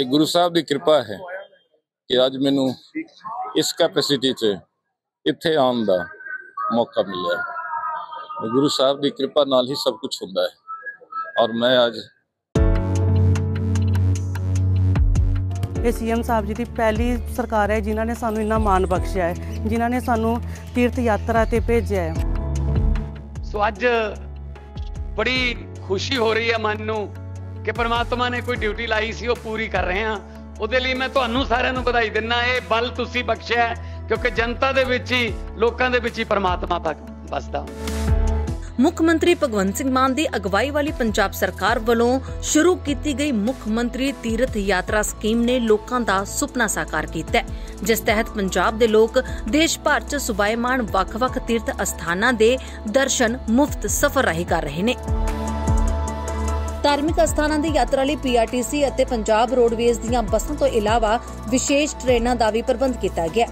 ਇਹ ਗੁਰੂ ਸਾਹਿਬ ਦੀ ਕਿਰਪਾ ਹੈ ਕਿ ਅੱਜ ਮੈਨੂੰ ਇਸ ਕੈਪੈਸਿਟੀ 'ਚ ਇੱਥੇ ਆਉਣ ਦਾ ਮੌਕਾ ਮਿਲਿਆ ਹੈ। ਗੁਰੂ ਸਾਹਿਬ ਦੀ ਕਿਰਪਾ ਨਾਲ ਹੀ ਸਭ ਕੁਝ ਹੁੰਦਾ ਹੈ ਔਰ ਮੈਂ ਅੱਜ ਇਹ ਸੀਐਮ ਸਾਹਿਬ ਜੀ ਦੀ ਪਹਿਲੀ ਸਰਕਾਰ ਹੈ ਜਿਨ੍ਹਾਂ ਨੇ ਸਾਨੂੰ ਇੰਨਾ ਮਾਣ ਬਖਸ਼ਿਆ ਹੈ ਜਿਨ੍ਹਾਂ ਨੇ ਸਾਨੂੰ ਤੀਰਥ ਯਾਤਰਾ ਤੇ ਭੇਜਿਆ ਹੈ ਸੋ ਅੱਜ ਬੜੀ ਖੁਸ਼ੀ ਹੋ ਰਹੀ ਹੈ ਮਨ ਨੂੰ ਕਿ ਪ੍ਰਮਾਤਮਾ ਨੇ ਕੋਈ ਡਿਊਟੀ ਲਾਈ ਸੀ, ਉਹ ਪੂਰੀ ਕਰ ਰਹੇ ਹਾਂ। ਉਹਦੇ ਲਈ ਮੈਂ ਤੁਹਾਨੂੰ ਸਾਰਿਆਂ ਨੂੰ ਵਧਾਈ ਦਿੰਦਾ ਇਹ ਬਲ ਤੁਸੀਂ ਬਖਸ਼ਿਆ ਕਿਉਂਕਿ ਜਨਤਾ ਦੇ ਵਿੱਚ ਹੀ, ਲੋਕਾਂ ਦੇ ਵਿੱਚ ਹੀ ਪ੍ਰਮਾਤਮਾ ਵਸਦਾ। ਮੁੱਖ ਮੰਤਰੀ ਭਗਵੰਤ ਸਿੰਘ ਮਾਨ ਦੀ ਅਗਵਾਈ ਵਾਲੀ ਪੰਜਾਬ ਸਰਕਾਰ ਵੱਲੋਂ ਸ਼ੁਰੂ ਕੀਤੀ ਗਈ ਮੁੱਖ ਮੰਤਰੀ ਤੀਰਥ ਯਾਤਰਾ ਸਕੀਮ ਨੇ ਲੋਕਾਂ ਦਾ ਸੁਪਨਾ ਸਾਕਾਰ ਕੀਤਾ ਹੈ, ਜਿਸ ਤਹਿਤ ਪੰਜਾਬ ਦੇ ਲੋਕ ਦੇਸ਼ ਭਰ 'ਚ ਸੁਭਾਏਮਾਨ ਵੱਖ-ਵੱਖ ਤੀਰਥ ਅਸਥਾਨਾਂ ਦੇ ਦਰਸ਼ਨ ਮੁਫਤ ਸਫ਼ਰ ਰਾਹੀਂ ਕਰ ਰਹੇ ਨੇ। ਧਾਰਮਿਕ ਅਸਥਾਨਾਂ ਦੀ ਯਾਤਰਾ ਲਈ ਪੀਆਰਟੀਸੀ ਅਤੇ ਪੰਜਾਬ ਰੋਡਵੇਜ਼ ਦੀਆਂ ਬੱਸਾਂ ਤੋਂ ਇਲਾਵਾ ਵਿਸ਼ੇਸ਼ ਟ੍ਰੇਨਾਂ ਦਾ ਵੀ ਪ੍ਰਬੰਧ ਕੀਤਾ ਗਿਆ।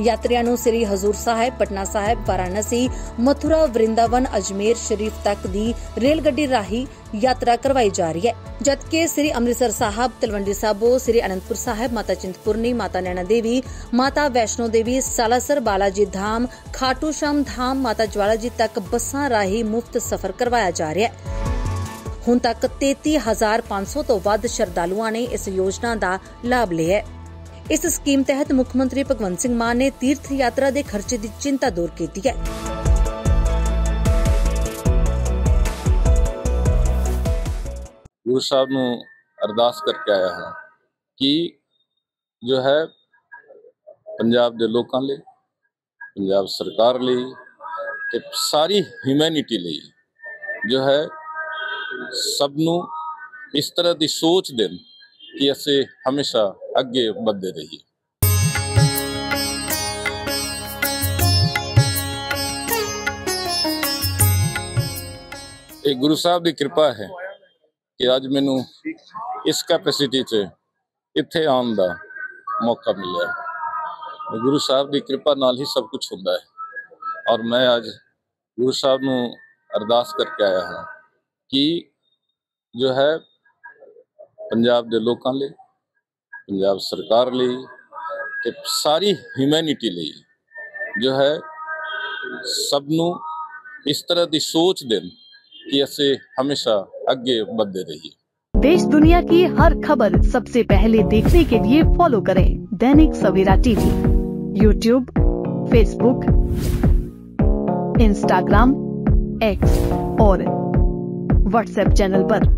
ਯਾਤਰੀਆਂ ਨੂੰ ਸ੍ਰੀ ਹਜ਼ੂਰ ਸਾਹਿਬ, ਪਟਨਾ ਸਾਹਿਬ, ਵਾਰਾਣਸੀ, ਮਥੁਰਾ, ਵਰਿੰਦਾਵਨ, ਅਜਮੇਰ ਸ਼ਰੀਫ ਤੱਕ ਦੀ ਰੇਲ ਗੱਡੀ ਰਾਹੀਂ ਯਾਤਰਾ ਕਰਵਾਈ ਜਾ ਰਹੀ ਹੈ। ਜਦਕਿ ਸ੍ਰੀ ਅੰਮ੍ਰਿਤਸਰ ਸਾਹਿਬ, ਤਲਵੰਡੀ ਸਾਬੋ, ਸ੍ਰੀ ਅਨੰਦਪੁਰ ਸਾਹਿਬ, ਮਾਤਾ ਚਿੰਤਪੁਰਨੀ, ਮਾਤਾ ਨੈਣਾ ਦੇਵੀ ਮਾਤਾ ਵੈਸ਼ਨੋ ਦੇਵੀ, ਸਾਲਾਸਰ ਬਾਲਾਜੀ ਧਾਮ, ਖਾਟੂ ਸ਼ਾਮ ਧਾਮ, ਮਾਤਾ ਜਵਾਲਾ ਜੀ ਤੱਕ ਬੱਸਾਂ ਰਾਹੀਂ ਮੁਫਤ ਸਫ਼ਰ ਕਰਵਾਇਆ ਜਾ ਰਿਹਾ ਹੈ। ਹੁਣ ਤੱਕ 33500 ਤੋਂ ਵੱਧ ਸ਼ਰਧਾਲੂਆਂ ਨੇ ਇਸ ਯੋਜਨਾ ਦਾ ਲਾਭ ਲਿਆ ਹੈ। ਇਸ ਸਕੀਮ ਤਹਿਤ ਮੁੱਖ ਮੰਤਰੀ ਭਗਵੰਤ ਸਿੰਘ ਮਾਨ ਨੇ ਤੀਰਥ ਯਾਤਰਾ ਦੇ ਖਰਚੇ ਦੀ ਚਿੰਤਾ ਦੂਰ ਕੀਤੀ ਹੈ। ਗੁਰੂ ਸਾਹਿਬ ਨੂੰ ਅਰਦਾਸ ਕਰਕੇ ਆਇਆ ਹਾਂ ਕਿ ਜੋ ਹੈ ਪੰਜਾਬ ਦੇ ਲੋਕਾਂ ਲਈ, ਪੰਜਾਬ ਸਰਕਾਰ ਲਈ ਤੇ ਸਾਰੀ ਹਿਊਮੈਨਿਟੀ ਲਈ ਜੋ ਹੈ ਸਭ ਨੂੰ ਇਸ ਤਰ੍ਹਾਂ ਦੀ ਸੋਚ ਦੇਣ ਕਿ ਅਸੀਂ ਹਮੇਸ਼ਾ ਅੱਗੇ ਵਧਦੇ ਰਹੀਏ। ਇਹ ਗੁਰੂ ਸਾਹਿਬ ਦੀ ਕਿਰਪਾ ਹੈ ਕਿ ਅੱਜ ਮੈਨੂੰ ਇਸ ਕੈਪੈਸਿਟੀ 'ਚ ਇੱਥੇ ਆਉਣ ਦਾ ਮੌਕਾ ਮਿਲਿਆ ਗੁਰੂ ਸਾਹਿਬ ਦੀ ਕਿਰਪਾ ਨਾਲ ਹੀ ਸਭ ਕੁਝ ਹੁੰਦਾ ਹੈ। ਔਰ ਮੈਂ ਅੱਜ ਗੁਰੂ ਸਾਹਿਬ ਨੂੰ ਅਰਦਾਸ ਕਰਕੇ ਆਇਆ ਹਾਂ। ਕਿ ਜੋ ਹੈ ਪੰਜਾਬ ਦੇ ਲੋਕਾਂ ਲਈ ਪੰਜਾਬ ਸਰਕਾਰ ਲਈ ਤੇ ਸਾਰੀ ਹਿਊਮੈਨਿਟੀ ਲਈ ਜੋ ਹੈ ਸਭ ਨੂੰ ਇਸ ਤਰ੍ਹਾਂ ਦੀ ਸੋਚ ਦੇਣ ਕਿ ਅਸੀਂ ਹਮੇਸ਼ਾ ਅੱਗੇ ਵਧਦੇ ਰਹੀਏ देश दुनिया की हर खबर सबसे पहले देखने के लिए फॉलो करें Dainik Savera TV YouTube Facebook Instagram X और व्हाट्सएप चैनल पर।